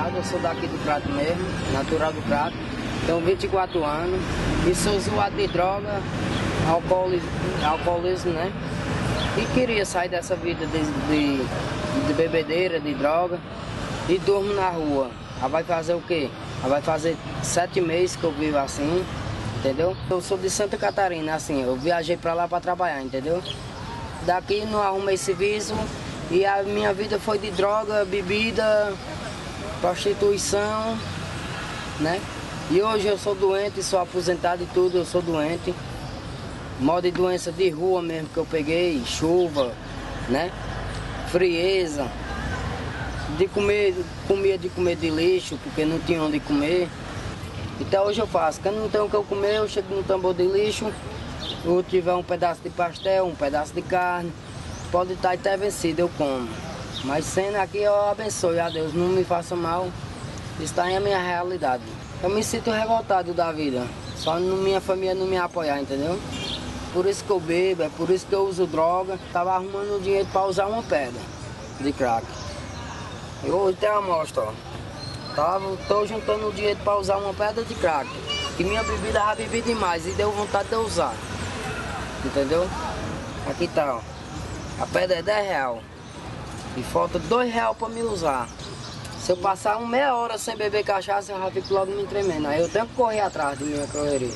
Reinaldo, eu sou daqui do Crato mesmo, natural do Crato. Tenho 24 anos e sou usuário de droga, alcoolismo, alcoolismo, né? E queria sair dessa vida de, de, de bebedeira, de droga e durmo na rua. Aí vai fazer o quê? Aí vai fazer sete meses que eu vivo assim, entendeu? Eu sou de Santa Catarina, assim, eu viajei pra lá pra trabalhar, entendeu? Daqui não arrumei serviço e a minha vida foi de droga, bebida, prostituição, né? E hoje eu sou doente, sou aposentado e tudo, eu sou doente. Modo de doença de rua mesmo que eu peguei, chuva, né? Frieza. De comer, comia de comer de lixo, porque não tinha onde comer. Então hoje eu faço, quando não tem o que eu comer, eu chego num tambor de lixo, ou tiver um pedaço de pastel, um pedaço de carne, pode estar até vencido, eu como. Mas sendo aqui, eu abençoe a Deus, não me faça mal, está em a minha realidade. Eu me sinto revoltado da vida, só minha família não me apoiar, entendeu? Por isso que eu bebo, é por isso que eu uso droga. Tava arrumando dinheiro para usar uma pedra de crack. E hoje tem a amostra, ó. Tava, tô juntando dinheiro para usar uma pedra de crack. Que minha bebida já bebi demais e deu vontade de usar. Entendeu? Aqui tá, ó. A pedra é 10 real. E falta 2 real para me usar. Se eu passar uma meia hora sem beber cachaça, eu já fico logo me tremendo. Aí eu tenho que correr atrás de minha correria.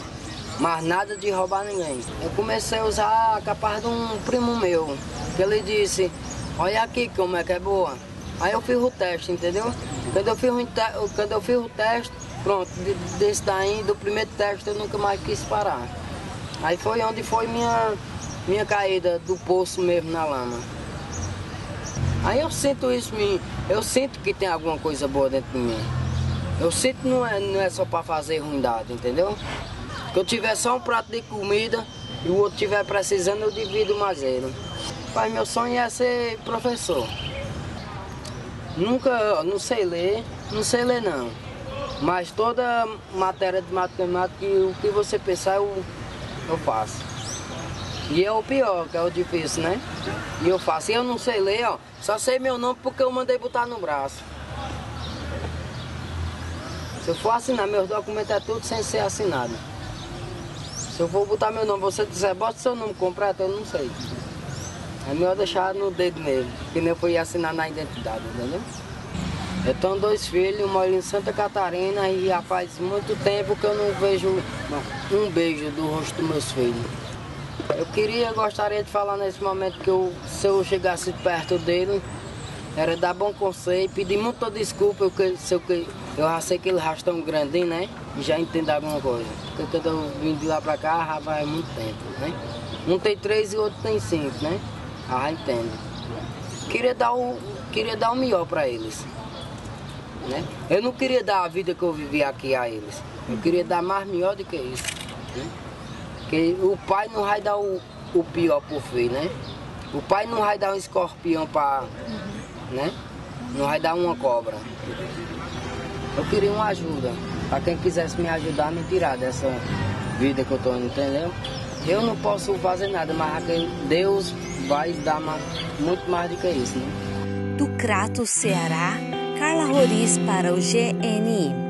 Mas nada de roubar ninguém. Eu comecei a usar a capaz de um primo meu. Que ele disse, olha aqui como é que é boa. Aí eu fiz o teste, entendeu? Quando eu fiz o, quando eu fiz o teste, pronto, desse daí, do primeiro teste eu nunca mais quis parar. Aí foi onde foi minha, minha caída do poço mesmo na lama. Aí eu sinto isso, eu sinto que tem alguma coisa boa dentro de mim. Eu sinto que não é, não é só para fazer ruindade, entendeu? Se eu tiver só um prato de comida e o outro tiver precisando, eu divido mais ele. Mas meu sonho é ser professor. Nunca, não sei ler, não sei ler não. Mas toda matéria de matemática, o que você pensar, eu, eu faço. E é o pior, que é o difícil, né? E eu faço. E eu não sei ler, ó. Só sei meu nome porque eu mandei botar no braço. Se eu for assinar, meus documentos é tudo sem ser assinado. Se eu for botar meu nome, você disser, bota seu nome completo, eu não sei. É melhor deixar no dedo mesmo, que nem eu fui assinar na identidade, entendeu? Eu tenho dois filhos, moro em Santa Catarina e já faz muito tempo que eu não vejo um beijo do rosto dos meus filhos. Eu queria, gostaria de falar nesse momento que eu, se eu chegasse perto dele, era dar bom conselho, pedir muita desculpa, eu, se eu, eu já sei que ele já tão grandinho, né? E já entendo alguma coisa. Porque quando eu vim de lá pra cá, já vai muito tempo, né? Um tem três e outro tem cinco, né? Já entendo. Queria dar o, queria dar o melhor para eles. Né? Eu não queria dar a vida que eu vivi aqui a eles. Eu queria dar mais melhor do que isso. Né? Porque o pai não vai dar o, o pior pro filho, né? O pai não vai dar um escorpião para né? Não vai dar uma cobra. Eu queria uma ajuda. Para quem quisesse me ajudar me tirar dessa vida que eu tô, entendeu? Eu não posso fazer nada, mas Deus vai dar muito mais do que isso, né? Do Crato, Ceará, Carla Roriz para o GNI.